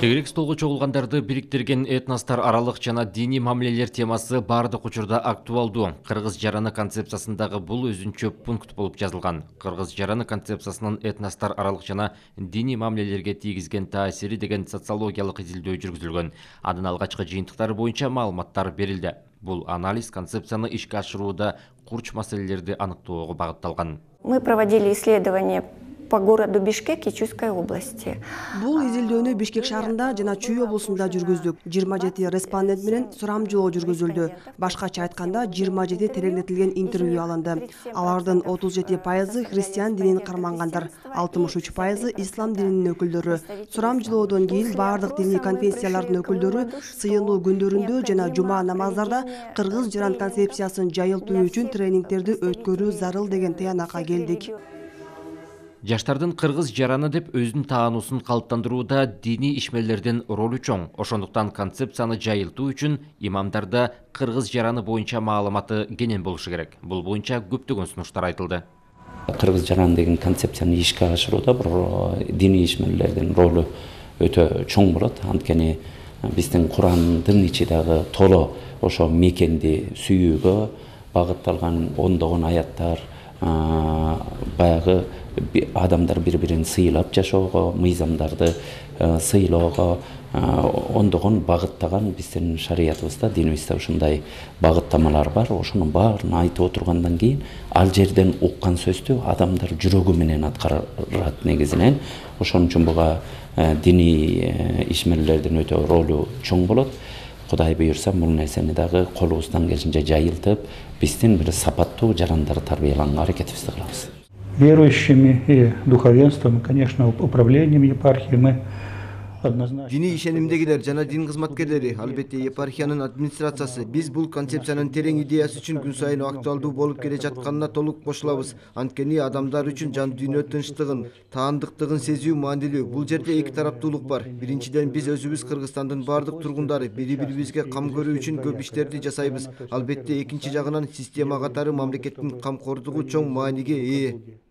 тегерек столго чогулгандарды бириктирген этностор аралык жана диний мамилелер темасы баардык учурда актуалдуу кыргыз жараны концепциясындагы бул өзүнчө пункт болуп жазылган кыргыз жараны концепциясынын этностор аралык жана диний мамилелерге тийгизген таасири деген социологиялык изилдөө жүргүзүлгөн анын алгачкы жыйынтыктары боюнча маалыматтар берилди бул анализ концепцияны ишке ашырууда курч маселелерди аныктоого багытталган Мы проводили исследования по городу Бишкек и Чуйской области. бул изилдөөнү бишкек шаарында жана чүй облусунда жүргүздүк. Жыйырма жети респондент менен сурамжылоо жүргүзүлдү. башкача айтканда жыйырма жети тереңдетилген интервью алынды. алардын отуз жети пайызы христиан динин кармангандар алтымыш үч пайызы ислам дининин өкүлдөрү. Сурамжылоодон кийин баардык диний конфессиялардын өкүлдөрү сыйынуу күндөрүндө жана жума намаздарда кыргыз жаран концепциясын жайылтуу үчүн тренингтерди өткөрүү зарыл деген тыянакка келдик жаштардын кыргыз жараны деп өзүн таануусун калыптандырууда диний ишмерлердин ролу чоң ошондуктан концепцияны жайылтуу үчүн имамдарда кыргыз жараны боюнча маалыматы кенен болушу керек. Бул боюнча көптөгөн сунуштар айтылды. Кыргыз жаран деген концепцияны ишке ашырууда бул диний ишмерлердин ролу өтө чоң болот. Анткени биздин курандын ичи дагы толо ошо мекенди сүйүүгө багытталган ондогон аяттар баягы адамдар бири бирин сыйлап жашоого мыйзамдарды сыйлоого ондогон багыттаган биздин шариятыбызда динибизде ушундай багыттамалар бар. Ошонун баарын айтып отургандан кийин ал жерден уккан сөздү адамдар жүрөгү менен аткарат негизинен. Ошон үчүн буга диний ишмерлердин өтө ролу чоң болот кудай буюрса бул нерсени дагы колубуздан келишинче жайылтып биздин бир сапаттуу жарандар тарбиялаганга аракетибизди кылабыз верующими и духовенством, конечно, управлением епархии мы. Диний ишенимдегилер жана дин кызматкерлери албетте епархиянын администрациясы. Биз бул концепциянын терең идеясы үчүн күн сайын актуалдуу болуп келе жатканына толук кошулабыз. Анткени адамдар үчүн жан дүйнө тынчтыгын таандыктыгын сезүү маанилүү. Бул жерде эки тараптуулук бар. Биринчиден биз өзүбүз кыргызстандын баардык тургундары. Бири бирибизге кам көрүү үчүн көп иштерди жасайбыз. Албетте экинчи жагынан система катары мамлекеттин камкордугу чоң мааниге ээ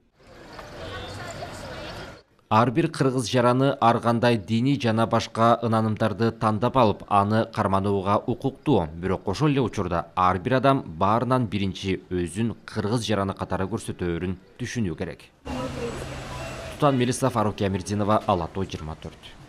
ар бир кыргыз жараны ар кандай диний жана башка ынанымдарды тандап алып аны карманууга укуктуу бирок ошол эле учурда ар бир адам баарынан биринчи өзүн кыргыз жараны катары көрсөтөөрүн түшүнүү керек. Тутан мелисов арукия мирдинова ала той жыйырма төрт